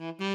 Mm-hmm.